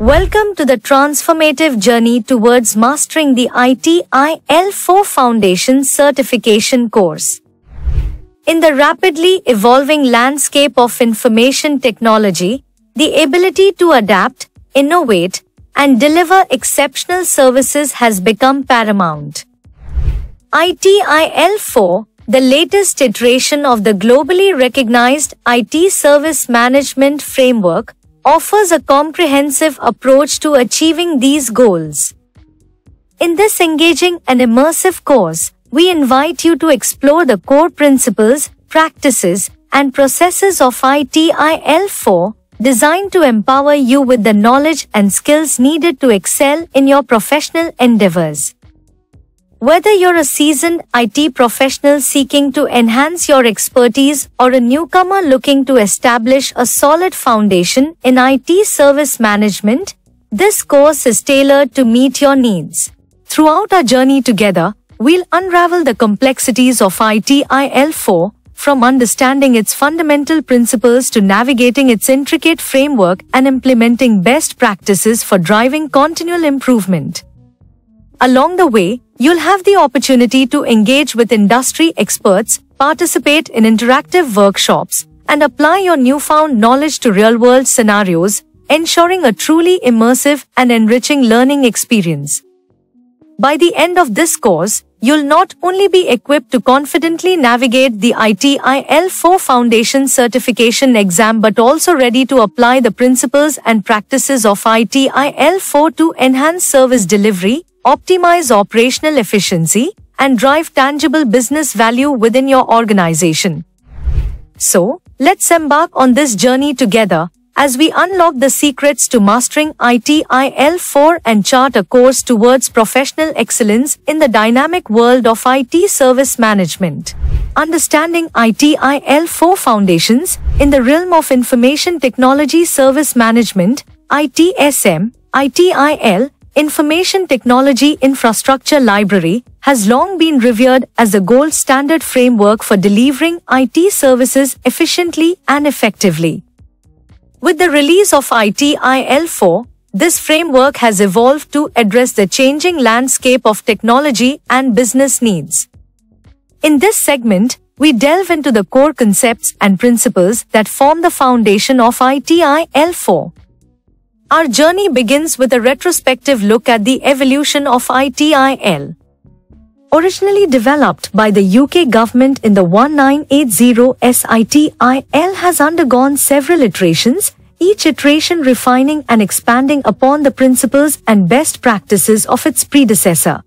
Welcome to the transformative journey towards mastering the ITIL4 Foundation certification course. In the rapidly evolving landscape of information technology, the ability to adapt, innovate, and deliver exceptional services has become paramount. ITIL4, the latest iteration of the globally recognized IT service management framework, offers a comprehensive approach to achieving these goals. In this engaging and immersive course, we invite you to explore the core principles, practices, and processes of ITIL4, designed to empower you with the knowledge and skills needed to excel in your professional endeavors. Whether you're a seasoned IT professional seeking to enhance your expertise or a newcomer looking to establish a solid foundation in IT service management, this course is tailored to meet your needs. Throughout our journey together, we'll unravel the complexities of ITIL4, from understanding its fundamental principles to navigating its intricate framework and implementing best practices for driving continual improvement. Along the way, you'll have the opportunity to engage with industry experts, participate in interactive workshops, and apply your newfound knowledge to real-world scenarios, ensuring a truly immersive and enriching learning experience. By the end of this course, you'll not only be equipped to confidently navigate the ITIL4 Foundation certification exam but also ready to apply the principles and practices of ITIL4 to enhance service delivery, optimize operational efficiency, and drive tangible business value within your organization. So, let's embark on this journey together as we unlock the secrets to mastering ITIL4 and chart a course towards professional excellence in the dynamic world of IT service management. Understanding ITIL4 foundations in the realm of information technology service management, ITSM, ITIL, Information Technology Infrastructure Library has long been revered as the gold standard framework for delivering IT services efficiently and effectively. With the release of ITIL4, this framework has evolved to address the changing landscape of technology and business needs. In this segment, we delve into the core concepts and principles that form the foundation of ITIL4. Our journey begins with a retrospective look at the evolution of ITIL. Originally developed by the UK government in the 1980s, ITIL has undergone several iterations, each iteration refining and expanding upon the principles and best practices of its predecessor.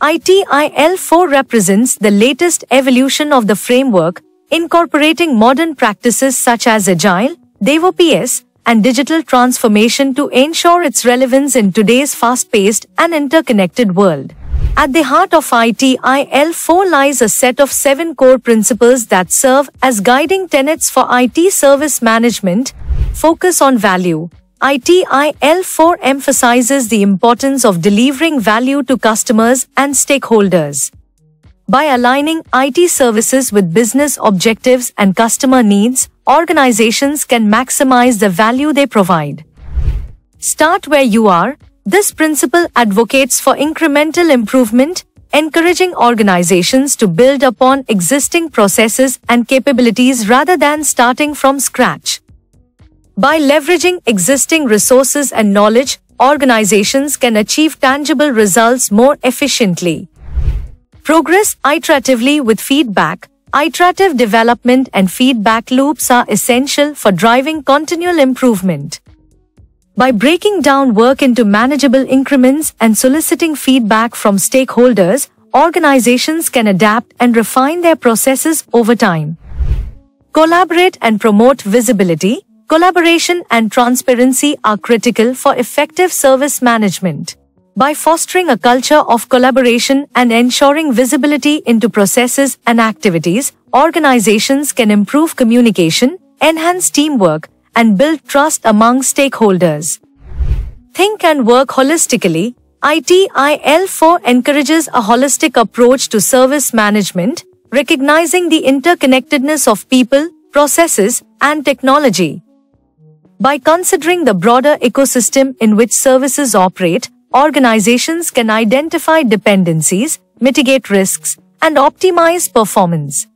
ITIL4 represents the latest evolution of the framework, incorporating modern practices such as Agile, DevOps, and digital transformation to ensure its relevance in today's fast-paced and interconnected world. At the heart of ITIL4 lies a set of seven core principles that serve as guiding tenets for IT service management. Focus on value. ITIL4 emphasizes the importance of delivering value to customers and stakeholders. By aligning IT services with business objectives and customer needs, organizations can maximize the value they provide. Start where you are. This principle advocates for incremental improvement, encouraging organizations to build upon existing processes and capabilities rather than starting from scratch. By leveraging existing resources and knowledge, organizations can achieve tangible results more efficiently. Progress iteratively with feedback. Iterative development and feedback loops are essential for driving continual improvement. By breaking down work into manageable increments and soliciting feedback from stakeholders, organizations can adapt and refine their processes over time. Collaborate and promote visibility. Collaboration and transparency are critical for effective service management. By fostering a culture of collaboration and ensuring visibility into processes and activities, organizations can improve communication, enhance teamwork, and build trust among stakeholders. Think and work holistically. ITIL4 encourages a holistic approach to service management, recognizing the interconnectedness of people, processes, and technology. By considering the broader ecosystem in which services operate, organizations can identify dependencies, mitigate risks, and optimize performance.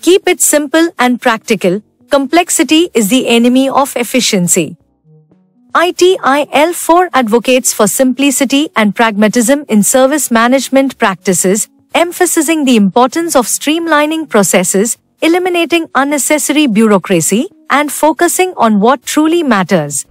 Keep it simple and practical. Complexity is the enemy of efficiency. ITIL4 advocates for simplicity and pragmatism in service management practices, emphasizing the importance of streamlining processes, eliminating unnecessary bureaucracy, and focusing on what truly matters.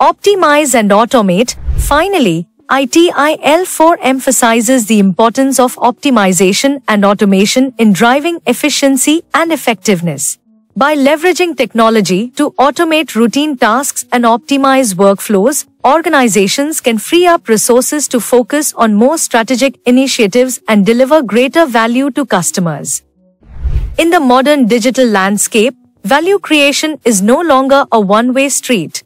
Optimize and automate. Finally, ITIL4 emphasizes the importance of optimization and automation in driving efficiency and effectiveness. By leveraging technology to automate routine tasks and optimize workflows, organizations can free up resources to focus on more strategic initiatives and deliver greater value to customers. In the modern digital landscape, value creation is no longer a one-way street.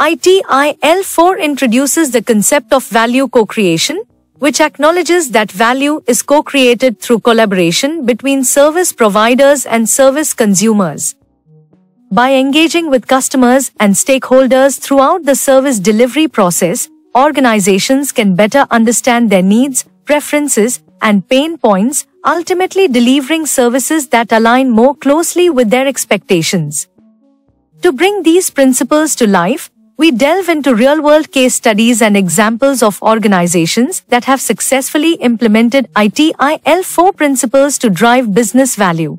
ITIL4 introduces the concept of value co-creation, which acknowledges that value is co-created through collaboration between service providers and service consumers. By engaging with customers and stakeholders throughout the service delivery process, organizations can better understand their needs, preferences, and pain points, ultimately delivering services that align more closely with their expectations. To bring these principles to life, we delve into real-world case studies and examples of organizations that have successfully implemented ITIL4 principles to drive business value.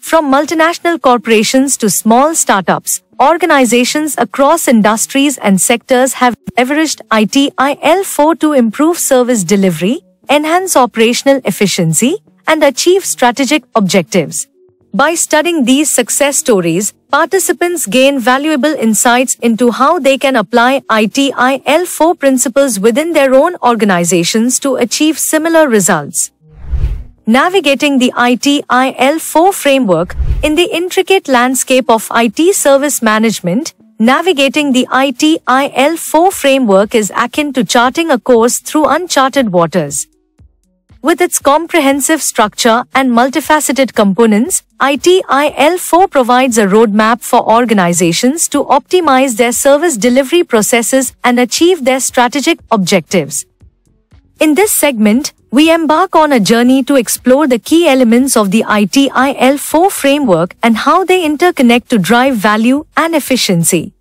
From multinational corporations to small startups, organizations across industries and sectors have leveraged ITIL4 to improve service delivery, enhance operational efficiency, and achieve strategic objectives. By studying these success stories, participants gain valuable insights into how they can apply ITIL4 principles within their own organizations to achieve similar results. Navigating the ITIL4 framework in the intricate landscape of IT service management, navigating the ITIL4 framework is akin to charting a course through uncharted waters. With its comprehensive structure and multifaceted components, ITIL4 provides a roadmap for organizations to optimize their service delivery processes and achieve their strategic objectives. In this segment, we embark on a journey to explore the key elements of the ITIL4 framework and how they interconnect to drive value and efficiency.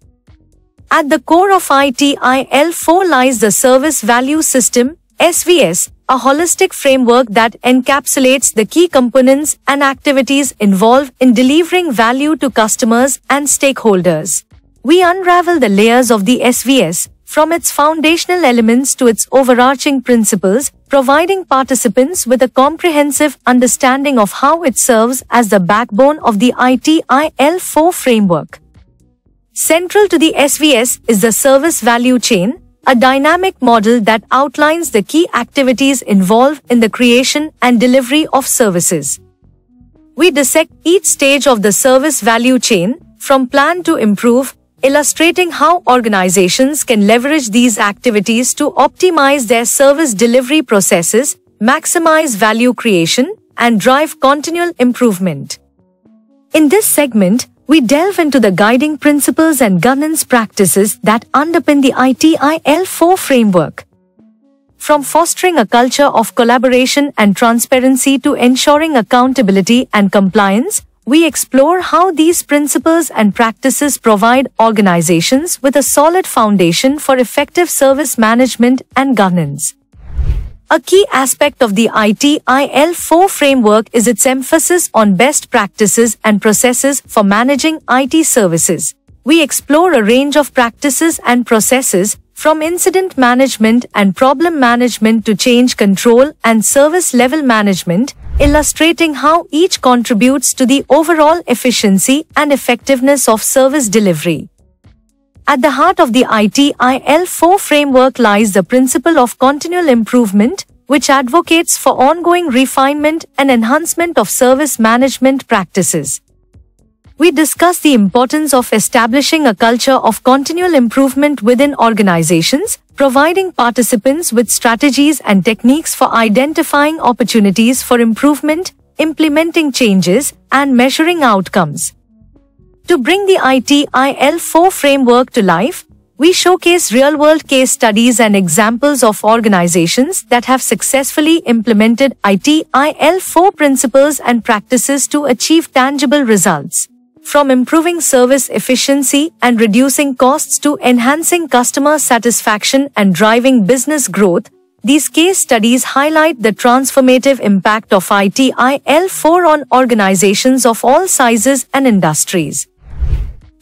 At the core of ITIL4 lies the Service Value System, SVS, a holistic framework that encapsulates the key components and activities involved in delivering value to customers and stakeholders. We unravel the layers of the SVS, from its foundational elements to its overarching principles, providing participants with a comprehensive understanding of how it serves as the backbone of the ITIL4 framework. Central to the SVS is the service value chain, a dynamic model that outlines the key activities involved in the creation and delivery of services. We dissect each stage of the service value chain, from plan to improve, illustrating how organizations can leverage these activities to optimize their service delivery processes, maximize value creation, and drive continual improvement. In this segment, we delve into the guiding principles and governance practices that underpin the ITIL4 framework. From fostering a culture of collaboration and transparency to ensuring accountability and compliance, we explore how these principles and practices provide organizations with a solid foundation for effective service management and governance. A key aspect of the ITIL4 framework is its emphasis on best practices and processes for managing IT services. We explore a range of practices and processes, from incident management and problem management to change control and service level management, illustrating how each contributes to the overall efficiency and effectiveness of service delivery. At the heart of the ITIL4 framework lies the principle of continual improvement, which advocates for ongoing refinement and enhancement of service management practices. We discuss the importance of establishing a culture of continual improvement within organizations, providing participants with strategies and techniques for identifying opportunities for improvement, implementing changes, and measuring outcomes. To bring the ITIL4 framework to life, we showcase real-world case studies and examples of organizations that have successfully implemented ITIL4 principles and practices to achieve tangible results. From improving service efficiency and reducing costs to enhancing customer satisfaction and driving business growth, these case studies highlight the transformative impact of ITIL4 on organizations of all sizes and industries.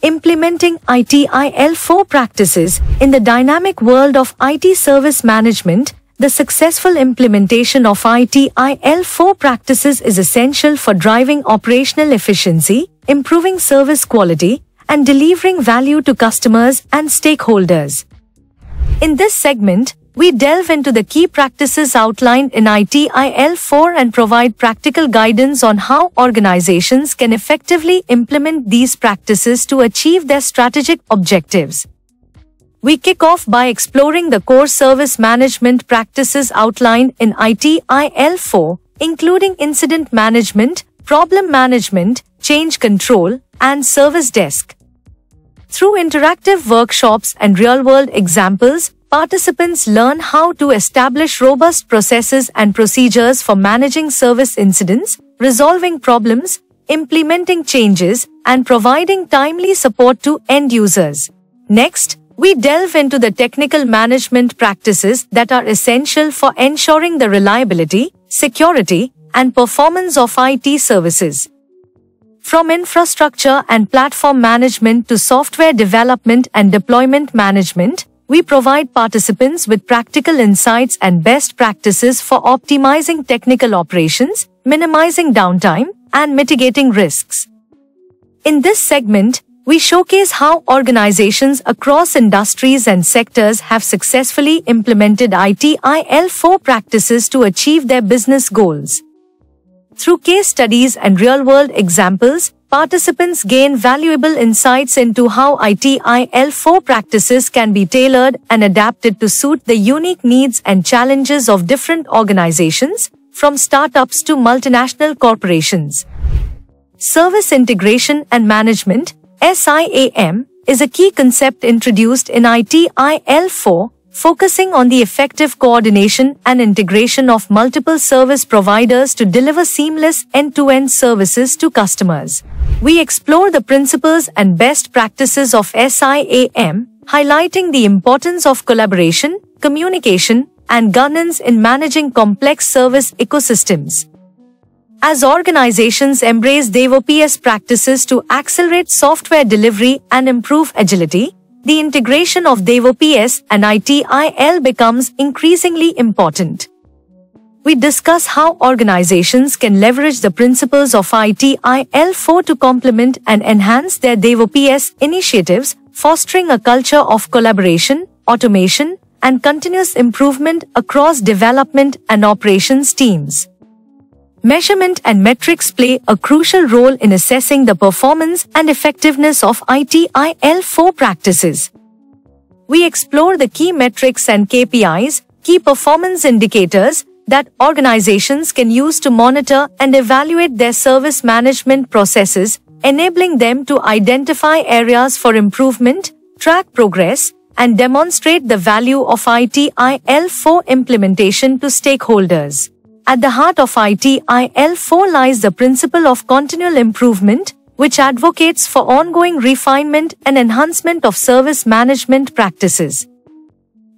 Implementing ITIL4 practices in the dynamic world of IT service management, the successful implementation of ITIL4 practices is essential for driving operational efficiency, improving service quality, and delivering value to customers and stakeholders. In this segment, we delve into the key practices outlined in ITIL4 and provide practical guidance on how organizations can effectively implement these practices to achieve their strategic objectives. We kick off by exploring the core service management practices outlined in ITIL4, including incident management, problem management, change control, and service desk. Through interactive workshops and real-world examples, participants learn how to establish robust processes and procedures for managing service incidents, resolving problems, implementing changes, and providing timely support to end users. Next, we delve into the technical management practices that are essential for ensuring the reliability, security, and performance of IT services. From infrastructure and platform management to software development and deployment management, we provide participants with practical insights and best practices for optimizing technical operations, minimizing downtime, and mitigating risks. In this segment, we showcase how organizations across industries and sectors have successfully implemented ITIL4 practices to achieve their business goals. Through case studies and real-world examples, participants gain valuable insights into how ITIL4 practices can be tailored and adapted to suit the unique needs and challenges of different organizations, from startups to multinational corporations. Service Integration and Management, SIAM, is a key concept introduced in ITIL4, focusing on the effective coordination and integration of multiple service providers to deliver seamless end-to-end services to customers. We explore the principles and best practices of SIAM, highlighting the importance of collaboration, communication, and governance in managing complex service ecosystems. As organizations embrace DevOps practices to accelerate software delivery and improve agility, the integration of DevOps and ITIL becomes increasingly important. We discuss how organizations can leverage the principles of ITIL4 to complement and enhance their DevOps initiatives, fostering a culture of collaboration, automation, and continuous improvement across development and operations teams. Measurement and metrics play a crucial role in assessing the performance and effectiveness of ITIL4 practices. We explore the key metrics and KPIs, key performance indicators, that organizations can use to monitor and evaluate their service management processes, enabling them to identify areas for improvement, track progress, and demonstrate the value of ITIL4 implementation to stakeholders. At the heart of ITIL4 lies the principle of continual improvement, which advocates for ongoing refinement and enhancement of service management practices.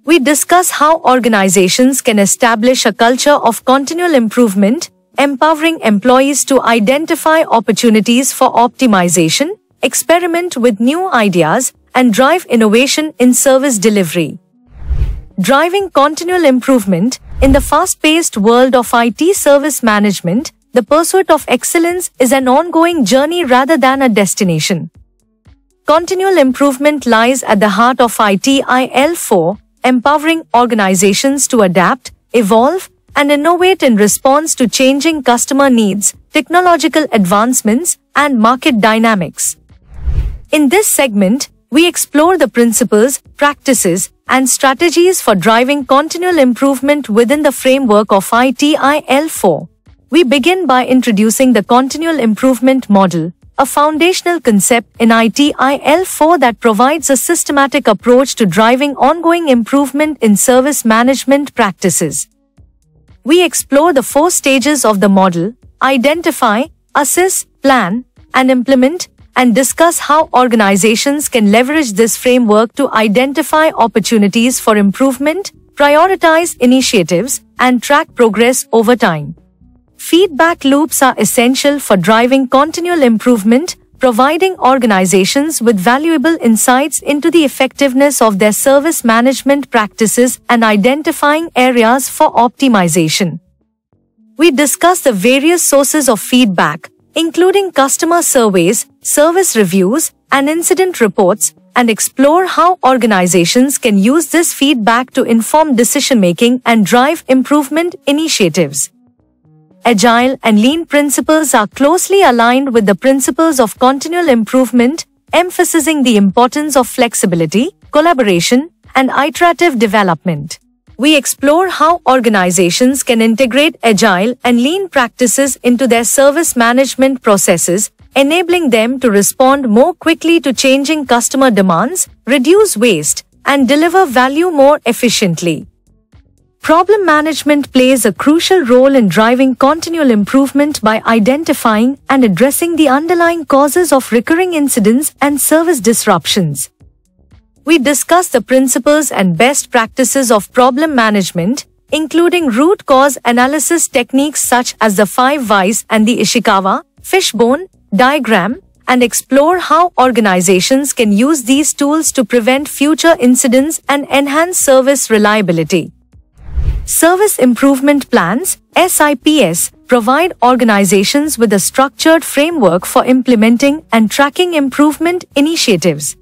We discuss how organizations can establish a culture of continual improvement, empowering employees to identify opportunities for optimization, experiment with new ideas, and drive innovation in service delivery. Driving continual improvement, in the fast-paced world of IT service management, the pursuit of excellence is an ongoing journey rather than a destination. Continual improvement lies at the heart of ITIL4, empowering organizations to adapt, evolve, and innovate in response to changing customer needs, technological advancements, and market dynamics. In this segment, we explore the principles, practices, and strategies for driving continual improvement within the framework of ITIL4. We begin by introducing the continual improvement model, a foundational concept in ITIL4 that provides a systematic approach to driving ongoing improvement in service management practices. We explore the four stages of the model, identify, assess, plan, and implement, and discuss how organizations can leverage this framework to identify opportunities for improvement, prioritize initiatives, and track progress over time. Feedback loops are essential for driving continual improvement, providing organizations with valuable insights into the effectiveness of their service management practices and identifying areas for optimization. We discuss the various sources of feedback, including customer surveys, service reviews, and incident reports, and explore how organizations can use this feedback to inform decision making and drive improvement initiatives. Agile and lean principles are closely aligned with the principles of continual improvement, emphasizing the importance of flexibility, collaboration, and iterative development. We explore how organizations can integrate agile and lean practices into their service management processes, enabling them to respond more quickly to changing customer demands, reduce waste, and deliver value more efficiently. Problem management plays a crucial role in driving continual improvement by identifying and addressing the underlying causes of recurring incidents and service disruptions. We discuss the principles and best practices of problem management, including root cause analysis techniques such as the 5 whys and the Ishikawa, fishbone, diagram, and explore how organizations can use these tools to prevent future incidents and enhance service reliability. Service Improvement Plans, SIPS, provide organizations with a structured framework for implementing and tracking improvement initiatives.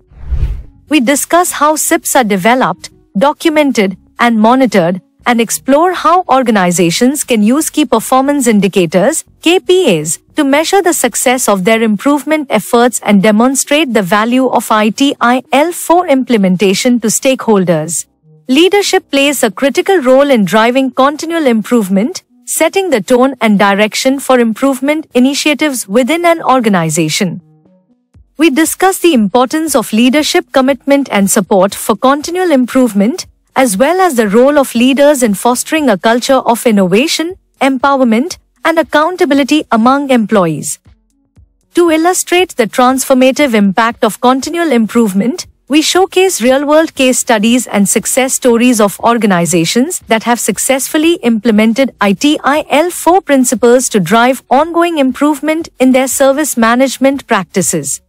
We discuss how SIPs are developed, documented, and monitored, and explore how organizations can use key performance indicators, KPIs, to measure the success of their improvement efforts and demonstrate the value of ITIL4 implementation to stakeholders. Leadership plays a critical role in driving continual improvement, setting the tone and direction for improvement initiatives within an organization. We discuss the importance of leadership commitment and support for continual improvement, as well as the role of leaders in fostering a culture of innovation, empowerment, and accountability among employees. To illustrate the transformative impact of continual improvement, we showcase real-world case studies and success stories of organizations that have successfully implemented ITIL4 principles to drive ongoing improvement in their service management practices.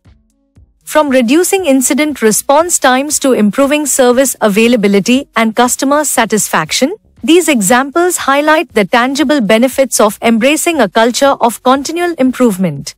From reducing incident response times to improving service availability and customer satisfaction, these examples highlight the tangible benefits of embracing a culture of continual improvement.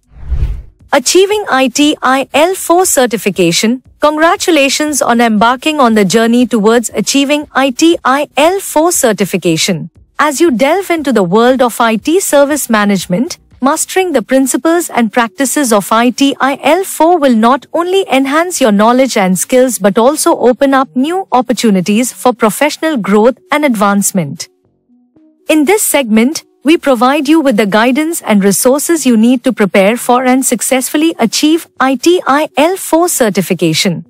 Achieving ITIL4 certification, congratulations on embarking on the journey towards achieving ITIL4 certification. As you delve into the world of IT service management, mastering the principles and practices of ITIL4 will not only enhance your knowledge and skills but also open up new opportunities for professional growth and advancement. In this segment, we provide you with the guidance and resources you need to prepare for and successfully achieve ITIL4 certification.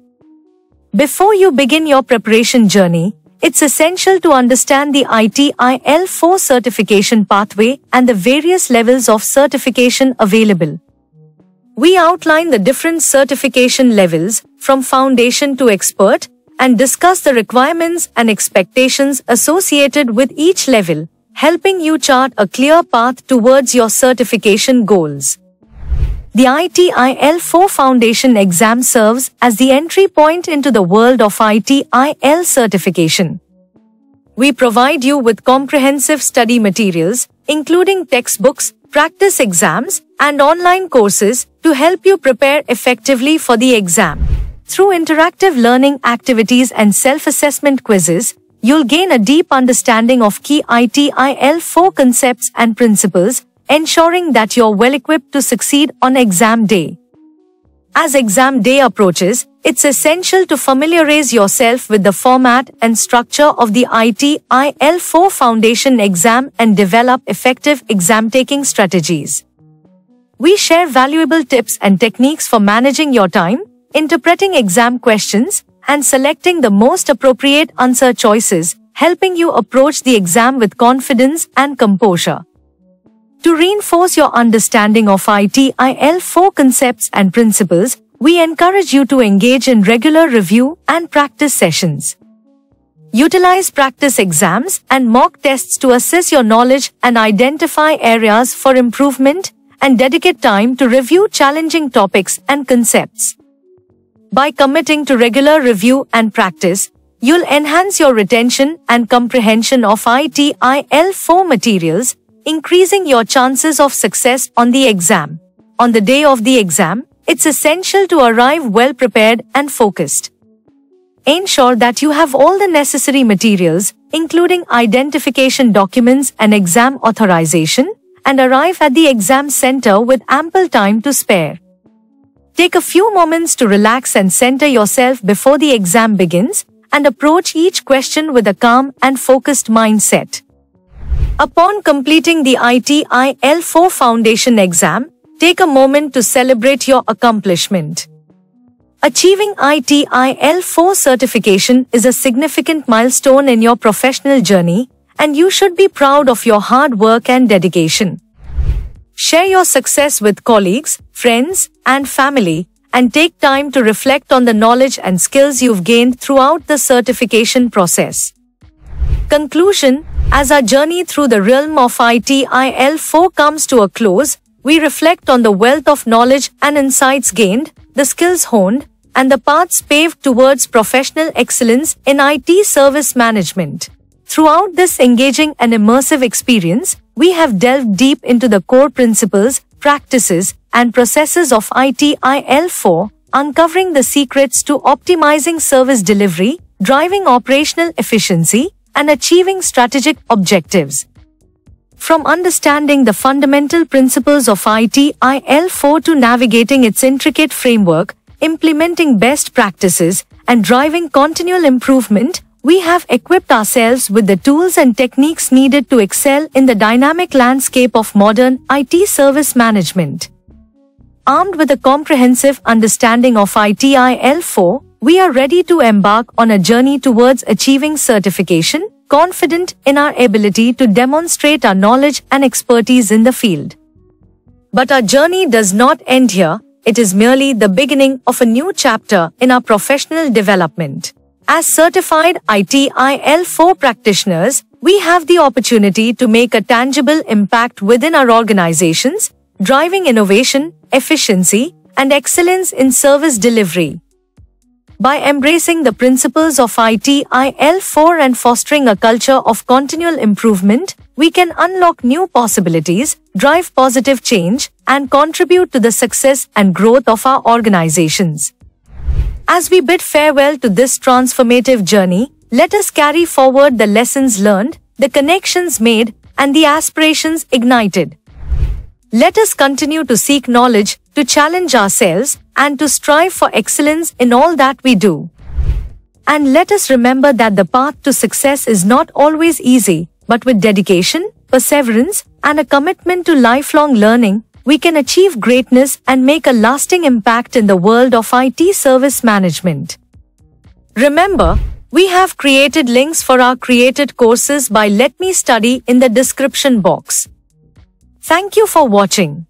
Before you begin your preparation journey, it's essential to understand the ITIL4 certification pathway and the various levels of certification available. We outline the different certification levels, from foundation to expert, and discuss the requirements and expectations associated with each level helping you chart a clear path towards your certification goals. The ITIL4 Foundation exam serves as the entry point into the world of ITIL certification. We provide you with comprehensive study materials, including textbooks, practice exams, and online courses to help you prepare effectively for the exam. Through interactive learning activities and self-assessment quizzes, you'll gain a deep understanding of key ITIL4 concepts and principles, ensuring that you're well equipped to succeed on exam day. As exam day approaches, it's essential to familiarize yourself with the format and structure of the ITIL4 Foundation exam and develop effective exam taking strategies. we share valuable tips and techniques for managing your time, interpreting exam questions, and selecting the most appropriate answer choices, helping you approach the exam with confidence and composure. To reinforce your understanding of ITIL 4 concepts and principles, we encourage you to engage in regular review and practice sessions. Utilize practice exams and mock tests to assess your knowledge and identify areas for improvement and dedicate time to review challenging topics and concepts. By committing to regular review and practice, you'll enhance your retention and comprehension of ITIL 4 materials, increasing your chances of success on the exam. On the day of the exam, it's essential to arrive well prepared and focused. Ensure that you have all the necessary materials, including identification documents and exam authorization, and arrive at the exam center with ample time to spare. Take a few moments to relax and center yourself before the exam begins and approach each question with a calm and focused mindset. Upon completing the ITIL 4 Foundation exam, take a moment to celebrate your accomplishment. Achieving ITIL 4 certification is a significant milestone in your professional journey, and you should be proud of your hard work and dedication. Share your success with colleagues, friends, and family, and take time to reflect on the knowledge and skills you've gained throughout the certification process. Conclusion As our journey through the realm of ITIL 4 comes to a close, we reflect on the wealth of knowledge and insights gained, the skills honed, and the paths paved towards professional excellence in IT service management. Throughout this engaging and immersive experience, we have delved deep into the core principles, practices, and processes of ITIL4, uncovering the secrets to optimizing service delivery, driving operational efficiency, and achieving strategic objectives. From understanding the fundamental principles of ITIL4 to navigating its intricate framework, implementing best practices, and driving continual improvement, we have equipped ourselves with the tools and techniques needed to excel in the dynamic landscape of modern IT service management. Armed with a comprehensive understanding of ITIL4, we are ready to embark on a journey towards achieving certification, confident in our ability to demonstrate our knowledge and expertise in the field. But our journey does not end here, it is merely the beginning of a new chapter in our professional development. As certified ITIL4 practitioners, we have the opportunity to make a tangible impact within our organizations, driving innovation, efficiency, and excellence in service delivery. By embracing the principles of ITIL4 and fostering a culture of continual improvement, we can unlock new possibilities, drive positive change, and contribute to the success and growth of our organizations. As we bid farewell to this transformative journey, let us carry forward the lessons learned, the connections made, and the aspirations ignited. Let us continue to seek knowledge, to challenge ourselves, and to strive for excellence in all that we do. And let us remember that the path to success is not always easy, but with dedication, perseverance, and a commitment to lifelong learning, we can achieve greatness and make a lasting impact in the world of IT service management. Remember, we have created links for our created courses by Let Me Study in the description box. Thank you for watching.